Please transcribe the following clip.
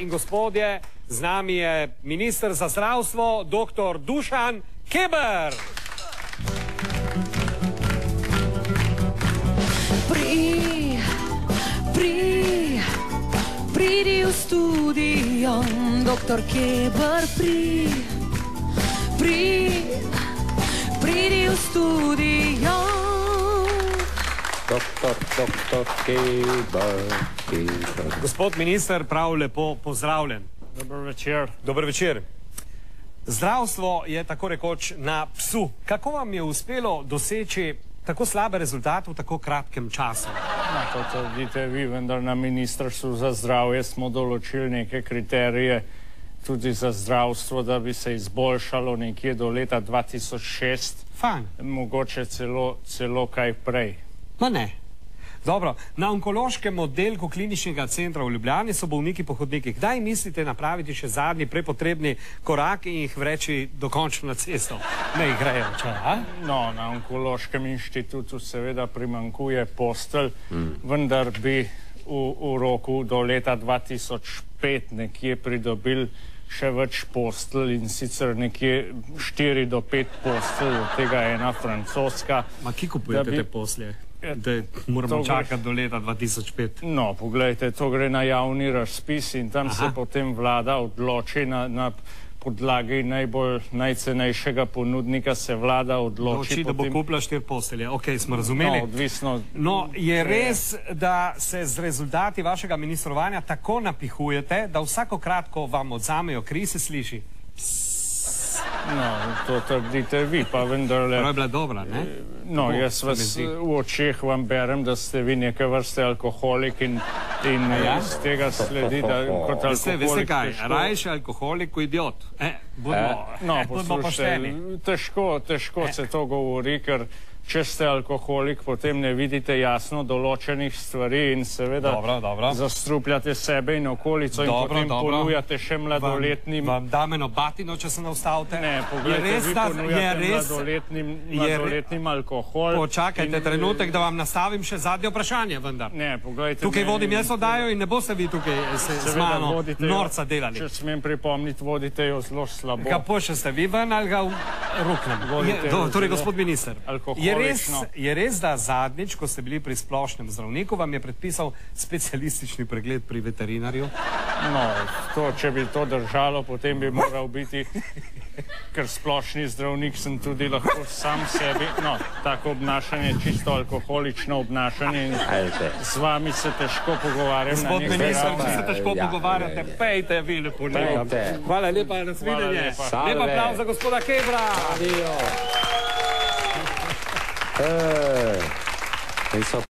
In gospodje, z nami je ministr za zdravstvo, dr. Dušan Keber. Pri, pri, pridi v studio, doktor Keber, pri, pri, pridi v studio. Doktor, doktor, Keber, Keber. Gospod minister, prav lepo pozdravljen. Dober večer. Dober večer. Zdravstvo je tako rekoč na psu. Kako vam je uspelo doseči tako slabe rezultate v tako kratkem času? Na to trdite vi, vendar na Ministrstvu za zdravje smo določili neke kriterije tudi za zdravstvo, da bi se izboljšalo nekje do leta 2006, Fajn. mogoče celo, celo kaj prej. Ma ne. Dobro, na onkološkem oddelku kliničnega centra v Ljubljani so bolniki po hodnikih. Kdaj mislite napraviti še zadnji prepotrebni korak in jih vreči dokončno na cesto? Ne jih grejo, če, a? No, na onkološkem inštitutu seveda primankuje postelj, mm. vendar bi v, v roku do leta 2005 nekje pridobili še več postelj in sicer nekje 4 do 5 postelj, od tega ena francoska. Ma ki kupujete bi- te posle? Da moramo gre- čakati do leta 2005. No, poglejte, to gre na javni razpis in tam Aha. se potem vlada odloči na, na podlagi najbolj najcenejšega ponudnika, se vlada odloči. Oči, da bo potem- kupila štiri postelje. Ok, smo No, razumeli. odvisno. No, je res, da se z rezultati vašega ministrovanja tako napihujete, da vsakokrat, ko vam odzamejo kri, se sliši. No, to trdite vi, pa vendarle. Prav je bila dobra, ne? No, jaz vas v očeh vam berem, da ste vi neke vrste alkoholik in, in ja? iz tega sledi, da kot Veste, alkoholik... veste kaj, težko- rajši alkoholik kot idiot. Eh, budimo, No, eh, budimo pošteni. poslušajte, težko, težko se to govori, ker če ste alkoholik, potem ne vidite jasno določenih stvari in seveda Dobro, dobro. zastrupljate sebe in okolico in Dobro, potem dobro. ponujate še mladoletnim. Vam, vam dam eno batino, če se ne ustavite. Ne, je poglejte, res, vi ponujate je res. mladoletnim, je re- mladoletnim alkohol. Počakajte in- trenutek, da vam nastavim še zadnje vprašanje, vendar. Ne, poglejte. Tukaj vodim jaz oddajo in ne boste vi tukaj eh, se, z mano vodite norca delali. Če smem pripomniti, vodite jo zelo slabo. Kako še ste vi ven ali ga ruknem? Volite Je, do, torej, gospod minister, je res, je res, da zadnjič, ko ste bili pri splošnem zdravniku, vam je predpisal specialistični pregled pri veterinarju? No, to, če bi to držalo, potem bi moral biti, ker splošni zdravnik sem tudi lahko sam sebi. No, tako obnašanje, čisto alkoholično obnašanje in z vami se težko pogovarjam. Gospod minister, če se težko Ja, pogovarjate, ja, ja. pejte vi lepo. Hvala lepa, nasvidenje. Salve. aplav za gospoda Kebra. Ali, ó. É. É isso